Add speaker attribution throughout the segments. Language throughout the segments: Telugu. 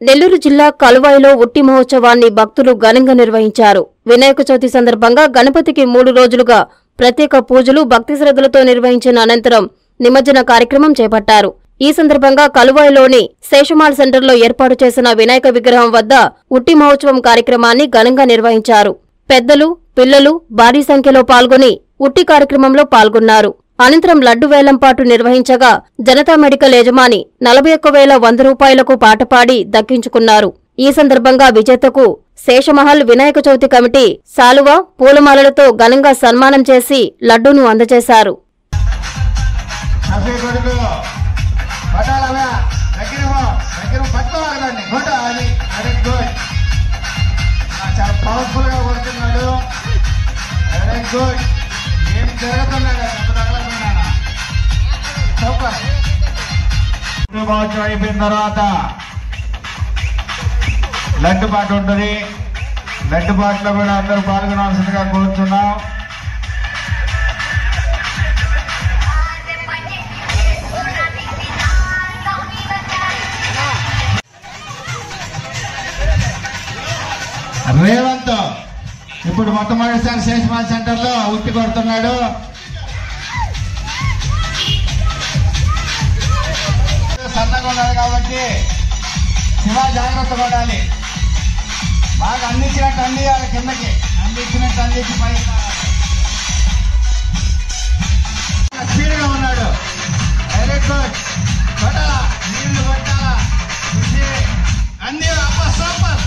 Speaker 1: నెల్లూరు జిల్లా కలువాయిలో ఉట్టి మహోత్సవాన్ని భక్తులు ఘనంగా నిర్వహించారు. వినాయక చవితి సందర్భంగా గణపతికి మూడు రోజులుగా ప్రత్యేక పూజలు భక్తి శ్రద్ధలతో నిర్వహించిన అనంతరం నిమజ్జన కార్యక్రమం చేపట్టారు. ఈ సందర్భంగా కలువాయిలోని శేషమాల్ సెంటర్లో ఏర్పాటు చేసిన వినాయక విగ్రహం వద్ద ఉట్టి మహోత్సవం కార్యక్రమాన్ని ఘనంగా నిర్వహించారు. పెద్దలు పిల్లలు భారీ సంఖ్యలో పాల్గొని ఉట్టి కార్యక్రమంలో పాల్గొన్నారు. అనంతరం లడ్డు వేలంపాటు నిర్వహించగా జనతా మెడికల్ యజమాని నలభై ఒక్క వేల వంద రూపాయలకు పాట పాడి దక్కించుకున్నారు. ఈ సందర్భంగా విజేతకు శేషమహల్ వినాయక చవితి కమిటీ శాలువ పూలమాలలతో ఘనంగా సన్మానం చేసి లడ్డూను అందజేశారు.
Speaker 2: కాఫీ సూపర్ అయిపోయిన తర్వాత లడ్డు పాట ఉంటుంది. లడ్డు పాటలో కూడా అందరూ పాల్గొనాల్సిందిగా కోరుతున్నాం రేవంత్ ఇప్పుడు మొట్టమొదటిసారి శేషమాల సెంటర్లో ఉత్తి కొడుతున్నాడు. సన్నగా కాబట్టి శివ జాగ్రత్త పడాలి. బాగా అందించినట్టు అందియాలి కిందకి. అందించినట్టు అందించి పై స్పీడ్గా ఉన్నాడు. వెరీ గుడ్ కొట్టాల నీళ్ళు కొట్టాలా కృషి అంది సూపర్ సూపర్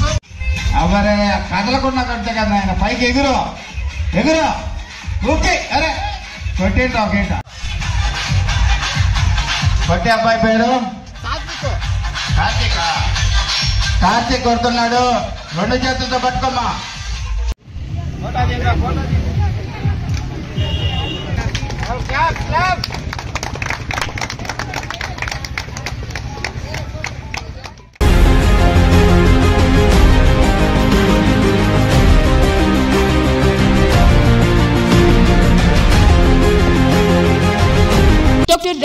Speaker 2: సూపర్ అవరే కదలకుండా కడితే కదా ఆయన. పైకి ఎగురు. ఎగురు. ఓకే అరే. కొట్టేంటి ఒకేంట కొట్టే అబ్బాయి పేరు? కార్తీక్. కార్తీక్. కొడుతున్నాడు. రెండు చేతులతో పట్టుకోమ్మా.
Speaker 3: Doctor